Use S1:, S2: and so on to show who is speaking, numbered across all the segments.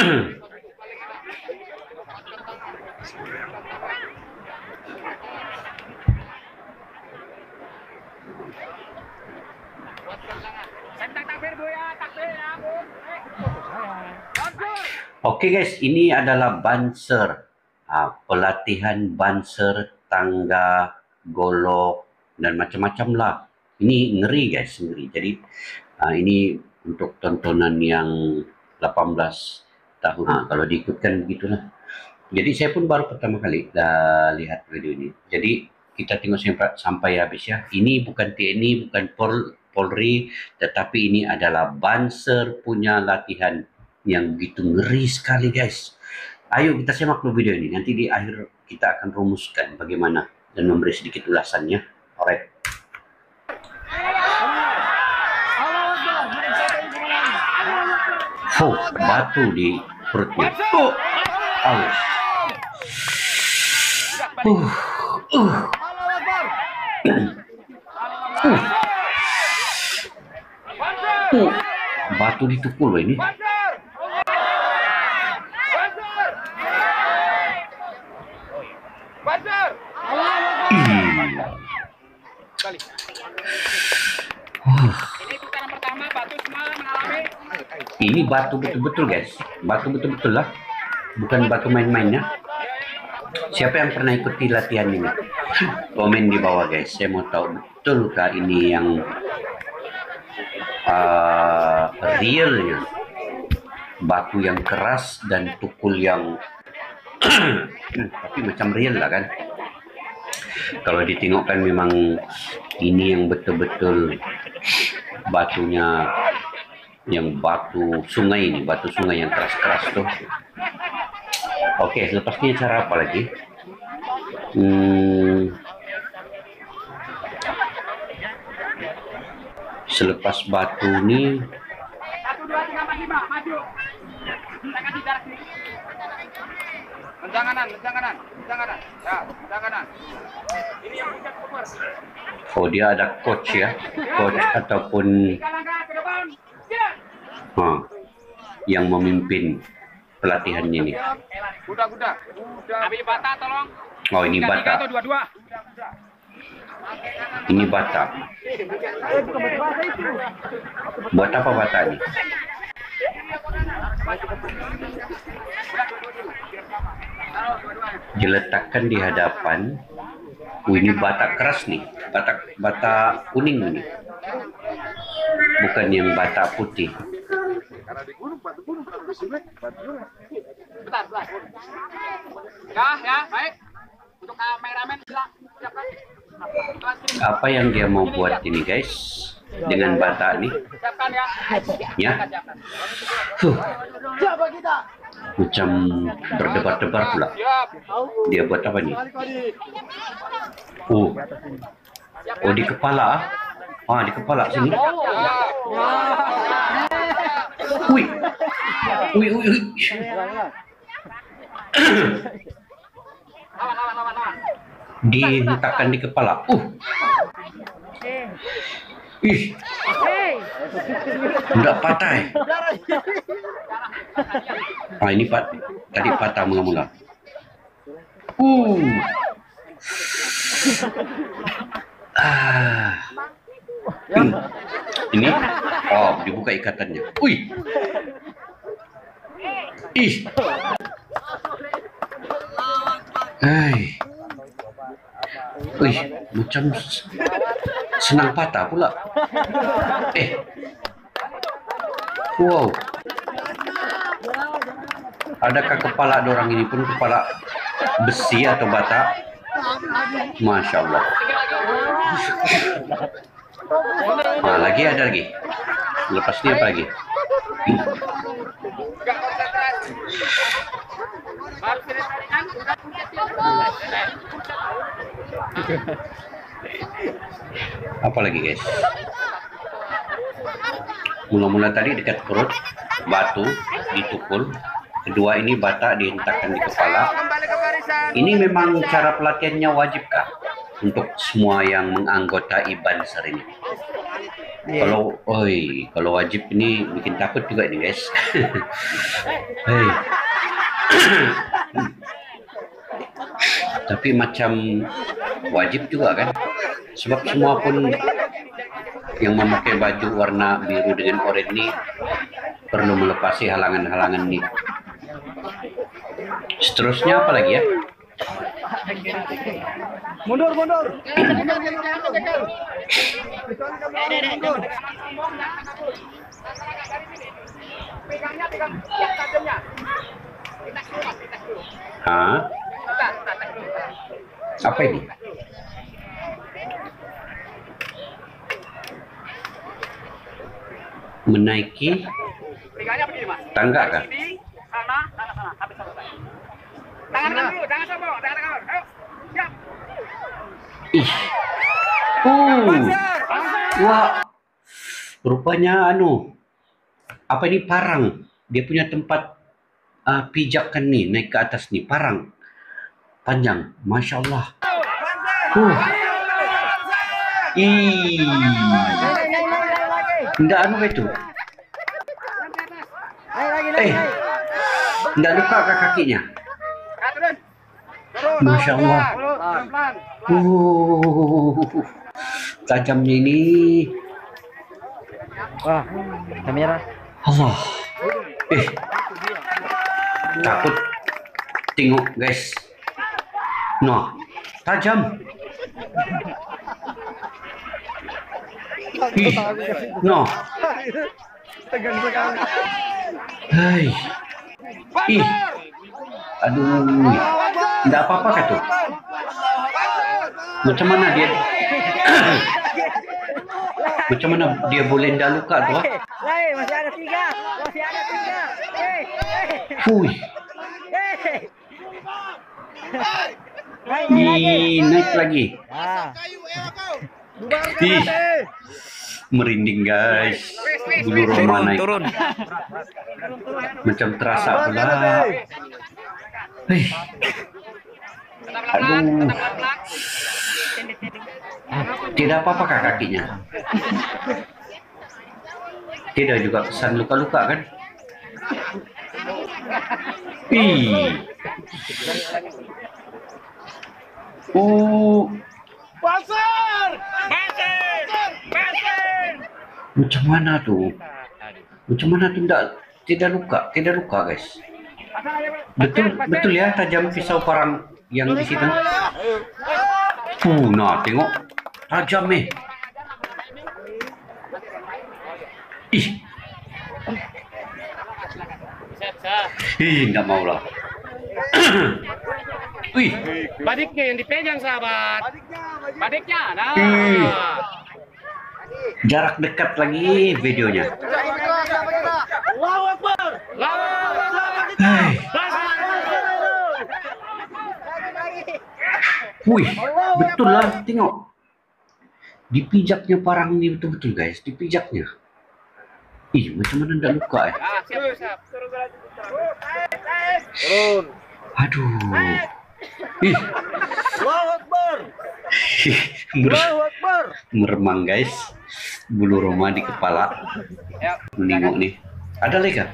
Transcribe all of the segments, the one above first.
S1: Oke guys, ini adalah banser. Ah, pelatihan banser, tangga, golok, dan macam-macam lah. Ini ngeri guys, ngeri. Jadi ah, ini untuk tontonan yang 18 tahun. Ah, kalau diikutkan begitulah. Jadi saya pun baru pertama kali dah lihat video ini. Jadi kita tengok sampai, sampai habis ya. Ini bukan TNI, bukan Pol, Polri, tetapi ini adalah banser punya latihan yang begitu ngeri sekali guys. Ayo kita simak dulu video ini. Nanti di akhir kita akan rumuskan bagaimana dan memberi sedikit ulasannya. Alright. Oh, batu di perutnya. Oh, aus. Uh, uh. Uh. Uh. Batu ditukul loh ini.
S2: Ini putaran pertama batu semua mengalami
S1: Ini batu betul-betul guys. Batu betul-betul lah. Bukan batu main-mainnya. Siapa yang pernah ikuti latihan ini? Komen di bawah guys. Saya mau tahu betulkah ini yang uh, realnya. Batu yang keras dan tukul yang tapi macam real lah kan. Kalau ditengokkan memang ini yang betul-betul batunya yang batu sungai ini, batu sungai yang keras-keras tuh. Oke, selepasnya cara apa lagi? Hmm, selepas batu ini.
S2: Ya,
S1: oh dia ada coach ya, coach ataupun Yang memimpin pelatihannya ini.
S2: Bata tolong.
S1: Oh ini bata, ini bata. Buat apa bata ini? diletakkan di hadapan oh, ini bata keras nih bata bata kuning ini bukan yang bata putih Apa yang dia mau buat ini guys? Dengan bata ini?
S2: Ya.
S1: Huh. macam berdebar-debar pula. Dia buat apa nih oh. Oh di kepala ah. Ah di kepala sini Wih, wih, wih, wih. Dihentakkan di kepala. Uh. Ih, enggak patah. eh. Ah ini pat, tadi patah mula-mula. Uh. Ah. Hmm. Ini, oh dibuka ikatannya. Wih. Ih. Hai. Wih, macam senang patah pula. Eh. Wow. Adakah kepala orang ini pun kepala besi atau bata? Masya Allah. Nah, lagi ada lagi. Lepas.
S2: Harus taringan.
S1: Apa lagi guys? Mula-mula tadi dekat perut, batu ditukul. Kedua ini bata dihentakkan di kepala. Ini memang cara pelatihannya wajibkah untuk semua yang menganggotai Banser ini?
S3: Iya.
S1: Kalau, oi, kalau wajib ini bikin takut juga nih guys. Hei. Tapi macam wajib juga kan? Sebab semua pun yang memakai baju warna biru dengan oranye ini perlu melepasi halangan-halangan ini. Seterusnya apa lagi ya?
S3: Mundur, mundur.
S2: Pegangnya, pegang yang tajamnya. Kita kita keluar.
S1: Apa ini? Menaiki tangga kah?
S2: Ini, sana, sana, sana. Habis selesai. Tangan kanan dulu, jangan sombong. Tangan kanan.
S1: Ih. Oh. Wah. Rupanya anu. Apa ini parang? Dia punya tempat uh, pijakan nih, naik ke atas nih, parang. Panjang. Masya Allah. Uh. Ih. Enggak anu itu. Eh. Enggak kah kakinya?
S2: Ya.
S1: Masya Allah.
S2: Pelan.
S1: Uh. Tajamnya ini.
S3: Wah, kamera.
S1: Allah. Eh. Takut. Tengok guys. Noh. Tajam. Ih. Noh.
S3: Tegang sekali.
S1: Hai. Ih. Aduh. Enggak apa-apa kan tuh? Macam mana dia? Macam mana dia boleh ndak luka tuh? ah?
S3: Lai, masih ada tiga. Masih ada tiga. Hei,
S1: Fui.
S3: hei. Naik, lagi. Ah.
S1: Ih. Merinding guys. Bulu roma naik.
S4: turun.
S1: Macam terasa pula. Hei. Aduh. Tidak apa-apa kah kakinya? Tidak juga kesan luka-luka kan? Ih. Oh, macam mana tuh? Macam mana tuh tidak tidak luka, tidak luka guys. Betul betul ya tajam pisau parang yang di situ. Fuh, nah tengok tajam eh. Ih. Ih, enggak mau lah. Wih,
S2: Badiknya yang dipegang sahabat. Badiknya, nah.
S1: Hmm. jarak dekat lagi videonya. Wih, betul lah, tengok. Dipijaknya parang ini betul-betul guys, dipijaknya. Ih, macam mana enggak luka eh.
S2: Ah, siap, siap.
S1: Aduh. Ih. Meremang guys. Bulu roma di kepala.
S2: Ya,
S1: Menengok nih. Ada lagi?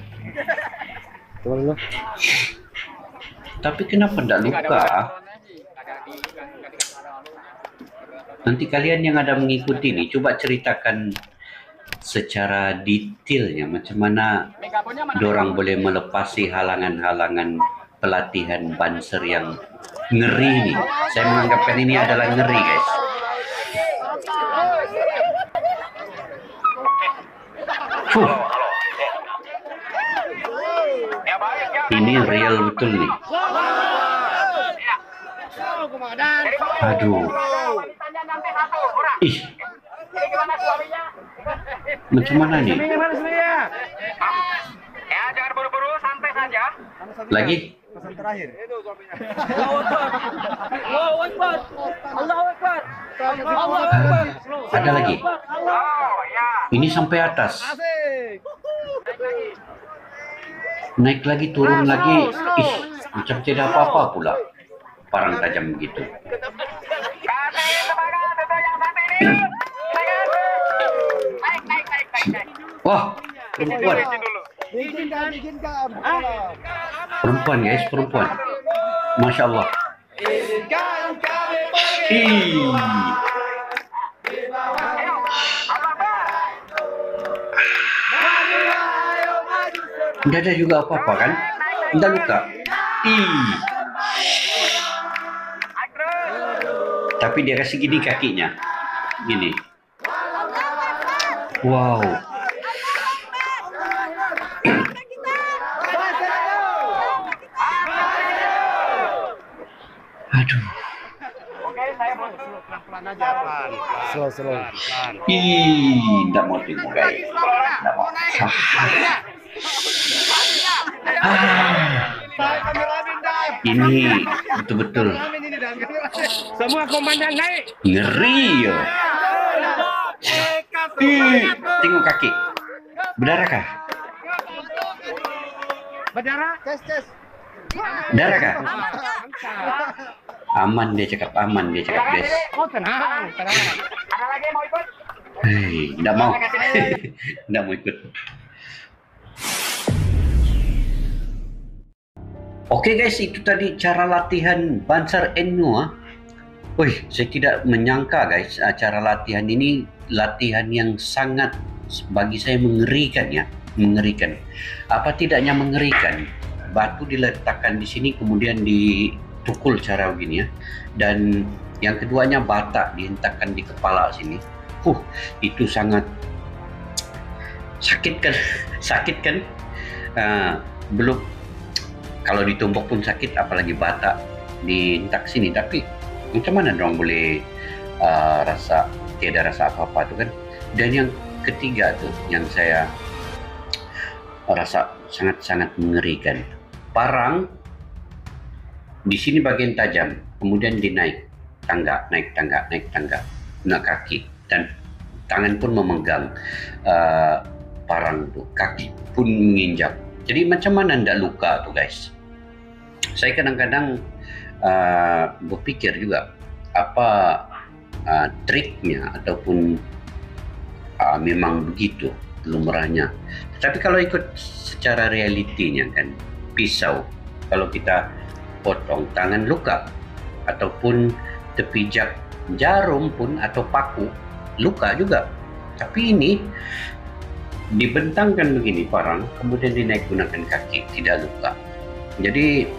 S1: Tapi kenapa enggak luka? Nanti kalian yang ada mengikuti nih, coba ceritakan secara detailnya macam mana dorang boleh melepasi halangan-halangan pelatihan banser yang ngeri nih. Saya menganggapkan ini adalah ngeri guys. Fuh, ini real betul nih. Aduh, ih,
S2: Ini gimana suaminya?
S1: macam mana nih?
S3: Mana sebenarnya?
S2: Ya, jangan buru-buru, santai saja.
S1: Lagi?
S3: Pesan terakhir.
S1: Ada lagi?
S2: Oh, ya.
S1: Ini sampai atas.
S2: Naik lagi.
S1: Naik lagi, turun lagi. Ih, macam tidak apa-apa pula. Parang tajam begitu. Wah, perempuan. Perempuan guys, perempuan. Masya Allah. Tidak ada juga apa-apa kan? Tidak luka. Ih. Tapi dia kasih gini kakinya. Gini. Wow. Aduh.
S3: Slow, slow.
S1: Ih, tidak mau. Tidak mau. Ah, ini betul-betul
S2: Semua komandan naik.
S1: ngeri ya. Ih, tengok kaki. Berdarah kah?
S2: Berdarah.
S3: Tes, tes.
S1: Darah kah? Aman dia cakap, aman dia cakap guys.
S2: Oh, tenang, tenang. Ada lagi mau ikut?
S1: Hei, tidak mau. Tidak mau ikut. Oke guys, itu tadi cara latihan Bansar NU. ah. Wih, saya tidak menyangka guys, ah, cara latihan ini latihan yang sangat bagi saya mengerikan ya, mengerikan. Apa tidaknya mengerikan? Batu diletakkan di sini kemudian ditukul cara begini ya. Dan yang keduanya bata dihentakkan di kepala sini. Huh, itu sangat sakit kan? sakit kan? Ah, belum kalau ditumbuk pun sakit apalagi bata dihentak sini tapi macam mana dong boleh uh, rasa tiada rasa apa-apa tuh kan? Dan yang ketiga tuh yang saya rasa sangat-sangat mengerikan. Parang di sini bagian tajam kemudian dinaik tangga naik tangga naik tangga guna kaki dan tangan pun memegang uh, parang tuh. Kaki pun menginjak. Jadi macam mana ndak luka tuh guys saya kadang-kadang uh, berpikir juga apa uh, triknya ataupun uh, memang begitu lumrahnya. Tapi kalau ikut secara realitinya kan pisau kalau kita potong tangan luka ataupun terpijak jarum pun atau paku luka juga. Tapi ini dibentangkan begini parang kemudian dinaik gunakan kaki tidak luka. Jadi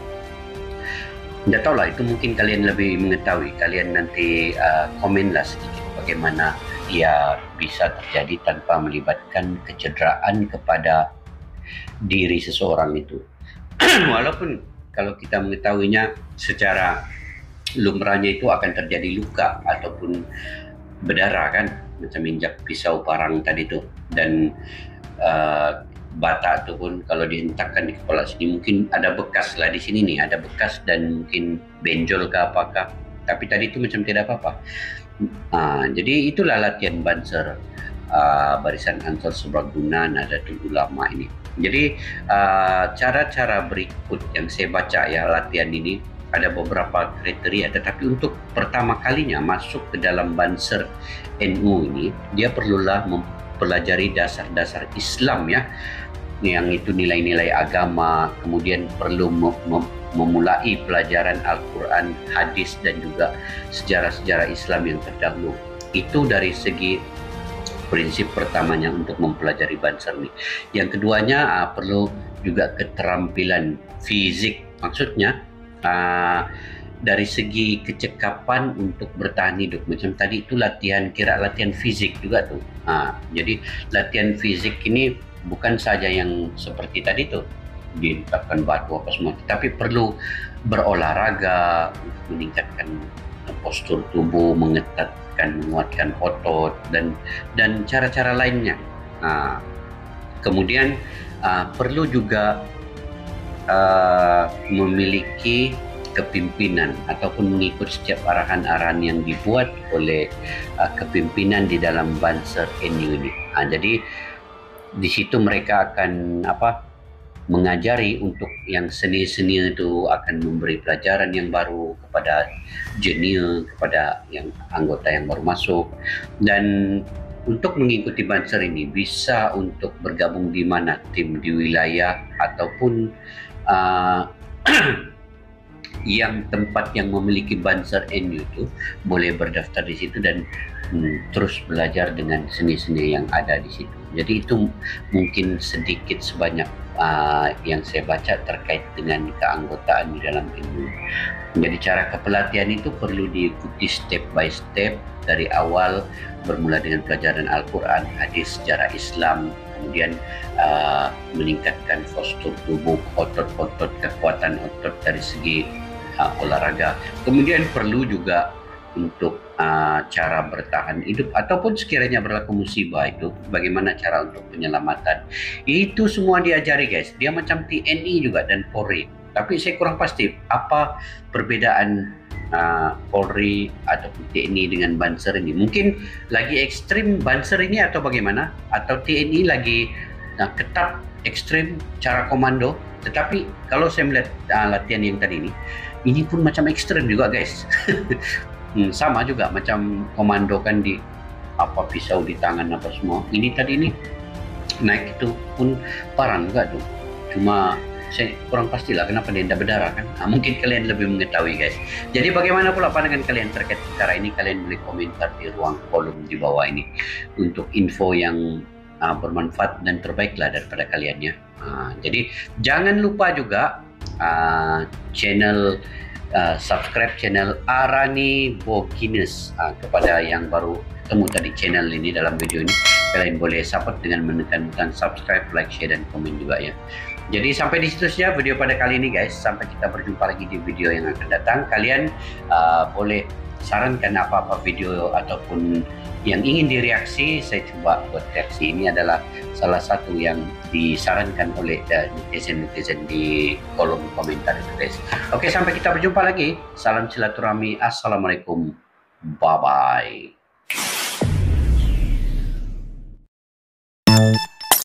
S1: tidak tahu lah itu mungkin kalian lebih mengetahui. Kalian nanti uh, komenlah sedikit bagaimana ia bisa terjadi tanpa melibatkan kecederaan kepada diri seseorang itu. Walaupun kalau kita mengetahuinya secara lumrahnya itu akan terjadi luka ataupun berdarah kan macam injak pisau parang tadi itu. Dan uh, bata ataupun kalau dihentakkan di kepala sini mungkin ada bekas lah di sini nih ada bekas dan mungkin benjol ke apakah? Tapi tadi itu macam tidak apa-apa. Uh, jadi itulah latihan banser uh, barisan ansor sebraguna nadatul ulama ini. Jadi uh, cara-cara berikut yang saya baca ya latihan ini ada beberapa kriteria tetapi untuk pertama kalinya masuk ke dalam banser NU ini dia perlulah mempelajari dasar-dasar Islam ya yang itu nilai-nilai agama, kemudian perlu mem mem memulai pelajaran Al-Quran, hadis dan juga sejarah-sejarah Islam yang terdahulu. Itu dari segi prinsip pertamanya untuk mempelajari Bansar ini. Yang keduanya uh, perlu juga keterampilan fisik, maksudnya uh, dari segi kecekapan untuk bertahan hidup. Macam tadi itu latihan kira latihan fisik juga tuh. Uh, jadi latihan fisik ini bukan saja yang seperti tadi tuh diletakkan batu apa semua, tapi perlu berolahraga meningkatkan postur tubuh, mengetatkan, menguatkan otot dan dan cara-cara lainnya. Nah, kemudian uh, perlu juga uh, memiliki kepimpinan ataupun mengikut setiap arahan-arahan yang dibuat oleh uh, kepimpinan di dalam Banser ini. Jadi di situ mereka akan apa mengajari untuk yang seni-seni itu akan memberi pelajaran yang baru kepada junior kepada yang anggota yang baru masuk dan untuk mengikuti banser ini bisa untuk bergabung di mana tim di wilayah ataupun uh, yang tempat yang memiliki banser NU itu boleh berdaftar di situ dan hmm, terus belajar dengan seni-seni yang ada di situ. Jadi itu mungkin sedikit sebanyak uh, yang saya baca terkait dengan keanggotaan di dalam NU. Jadi cara kepelatihan itu perlu diikuti step by step dari awal bermula dengan pelajaran Al-Quran, hadis, sejarah Islam, kemudian uh, meningkatkan postur tubuh, otot-otot, kekuatan otot dari segi uh, olahraga. Kemudian perlu juga untuk uh, cara bertahan hidup ataupun sekiranya berlaku musibah itu bagaimana cara untuk penyelamatan itu semua diajari guys dia macam TNI juga dan Polri tapi saya kurang pasti apa perbedaan uh, Polri atau TNI dengan Banser ini. Mungkin lagi ekstrim Banser ini atau bagaimana? Atau TNI lagi uh, ketat ekstrim cara komando. Tetapi kalau saya melihat uh, latihan yang tadi ini, ini pun macam ekstrim juga guys. hmm, sama juga macam komando kan di apa pisau di tangan apa semua. Ini tadi ini naik itu pun parah juga tuh. Cuma saya kurang pastilah kenapa dia tidak berdarah kan. Nah, mungkin kalian lebih mengetahui guys. Jadi bagaimana pula pandangan kalian terkait perkara ini? Kalian boleh komentar di ruang kolom di bawah ini untuk info yang uh, bermanfaat dan terbaiklah daripada kalian ya. Uh, jadi jangan lupa juga uh, channel uh, subscribe channel Arani Bogines uh, kepada yang baru temu tadi channel ini dalam video ini kalian boleh support dengan menekan butang subscribe, like, share dan komen juga ya. Jadi sampai di situ saja video pada kali ini guys. Sampai kita berjumpa lagi di video yang akan datang. Kalian uh, boleh sarankan apa-apa video ataupun yang ingin direaksi, saya coba buat reaksi. Ini adalah salah satu yang disarankan oleh netizen-netizen di kolom komentar itu guys. Oke, sampai kita berjumpa lagi. Salam silaturahmi. Assalamualaikum. Bye-bye.